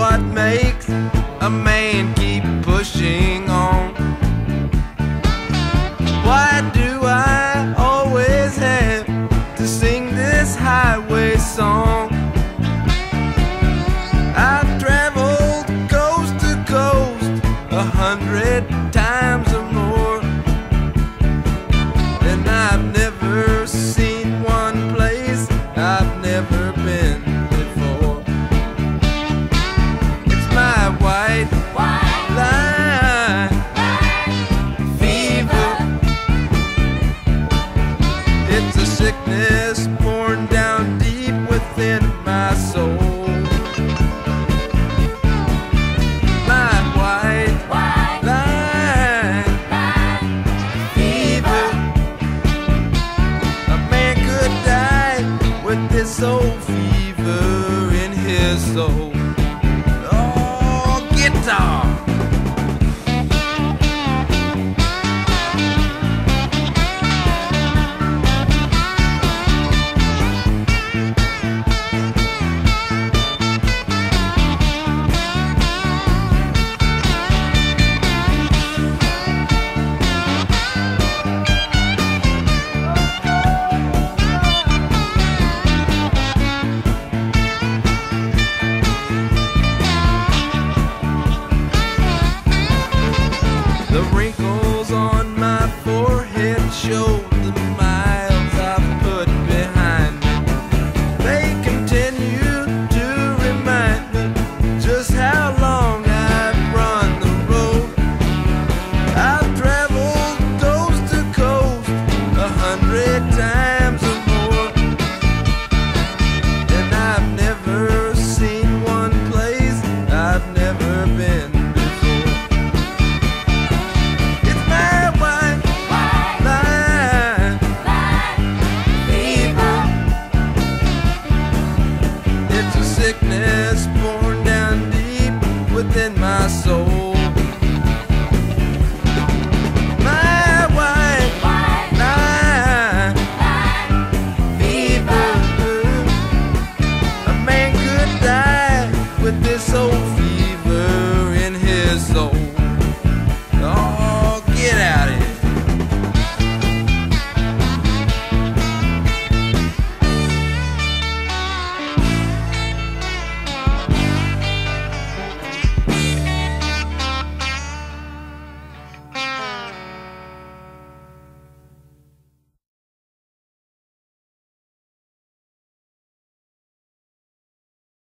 what makes a man keep pushing on. Why do I always have to sing this highway song? I've traveled coast to coast a hundred soul fever in his soul. on my forehead show soul.